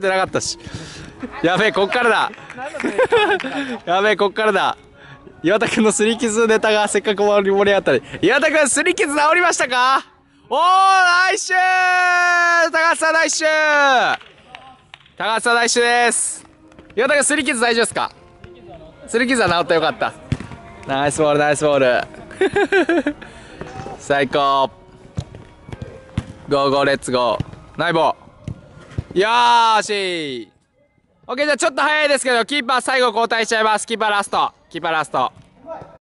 てなかったし。やべえ、こっからだ。やべえ、こっからだ。岩田くんのすり傷ネタがせっかく盛り上がったり。岩田くん、すり傷治りましたか？おー、ナイス高橋さん、ナイス高橋さん、ナイスです。岩田くん、すり傷大丈夫ですか？すり傷は治ったよかった。ナイスボール、ナイスボール。最高。Go go let's go。ナイボー。よーしオッケーじゃあちょっと早いですけど、キーパー最後交代しちゃいます。キーパーラスト。キーパーラスト。